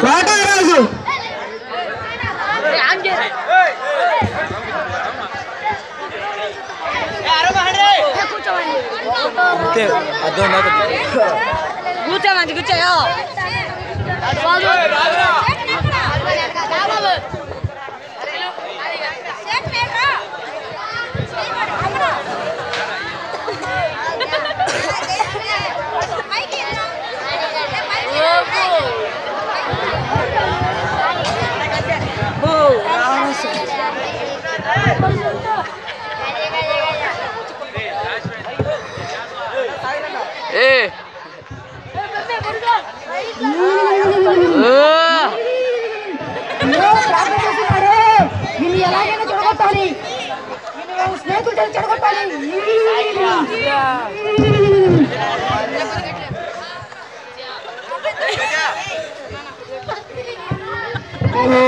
కోటరాజు కూర్చోమంది కూర్చోయో ఏ నిన్ను ఎలాగైనా చెడగొట్టాలి నిన్ను స్నేహితులు చెడగొట్టాలి అబ్బో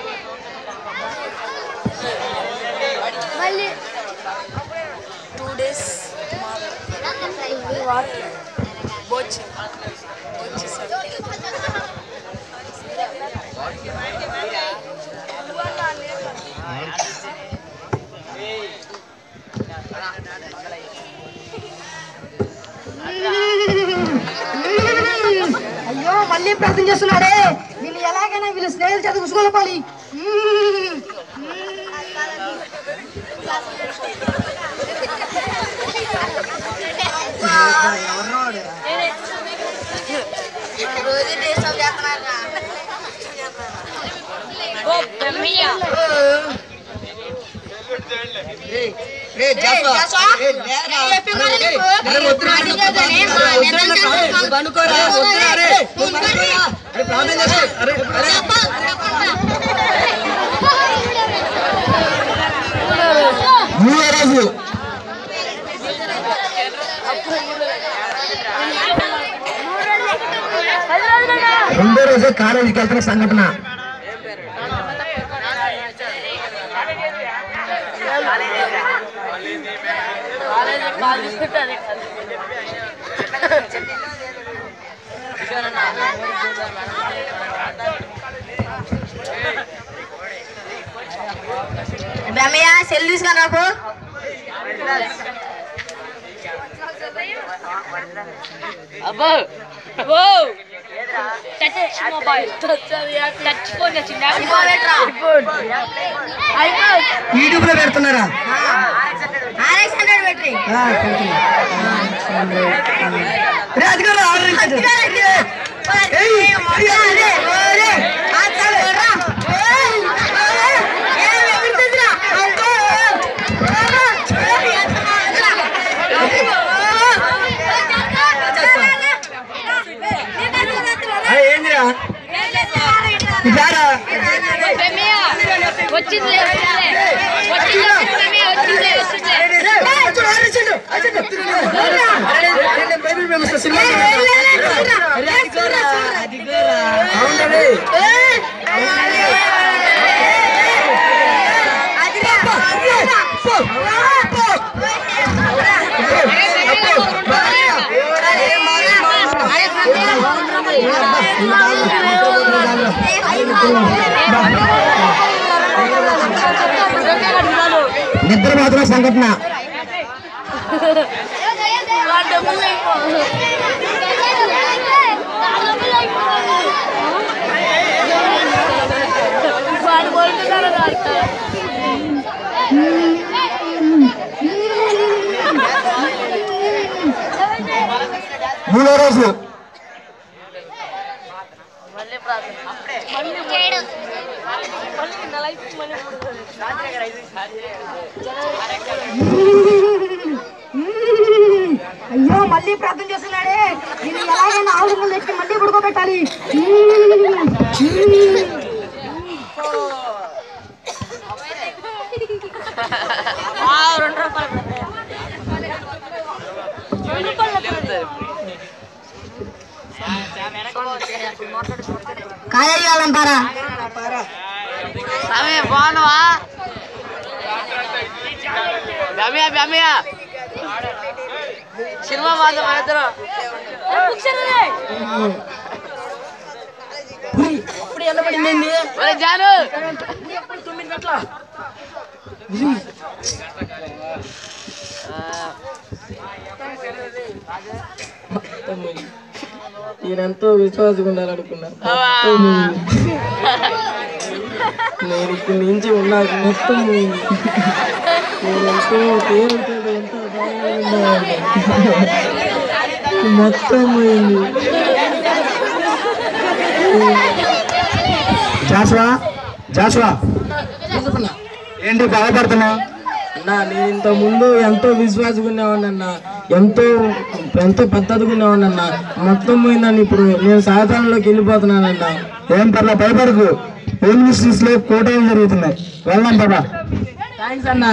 రెండో రోజు అయ్యో మళ్ళీ ప్రార్థన చేస్తున్నాడే వీళ్ళు ఎలాగైనా వీళ్ళ స్నేహితులు చదువు ఉసుకోవాలి రోజు రెండో రోజు కాలేజీకి వెళ్తున్న సంఘటన. బ్రహ్మయ్య సెల్ తీసుకురా నాకు అబ్బో ఓ టచ్ మొబైల్. టచ్ ఫోన్ వచ్చిందా? యూట్యూబ్లో పెడుతున్నారా? ఏందిరా ఇదారా బ్రహ్మయ్య వచ్చిందిలే వచ్చిందిలే వచ్చిందిలే బ్రహ్మయ్య వచ్చిందిలే వచ్చిందిలే నిద్ర మాత్రం సంఘటన మూలరాజు మళ్ళీ అయ్యో మళ్ళీ ప్రార్థన చేస్తున్నాడే. నేను ఎలాగైనా ఆవులు తెచ్చి మళ్ళీ పడుకోబెట్టాలి. కాయాలంటారా స్వామి బాగున్నావా? బమ్మియా బమ్మియా సినిమా మాత్రం మన ఇద్దరు ఇప్పుడు ఒరే జాను నేనెంతో విశ్వాసంగా ఉండాలనుకున్నా నేను ఇక్కడి నుంచి ఉన్నాక మొత్తం. నేను ఎంతో ఉండేవాడిని. మొత్తం పోయింది జాషువా? జాషువా? ఏంటి బాధపడుతున్నావు అన్నా నేను ఇంత ముందు ఎంతో అన్న ఎంతో ఎంతో అన్న మొత్తం పోయిందని ఇప్పుడు నేను సాధారణలోకి వెళ్ళిపోతున్నానన్నా. ఏం పర్లా భయపడకు. పోలీస్లో కోటలు జరుగుతున్నాయి. వెళ్దాం బాబా థ్యాంక్స్ అన్నా.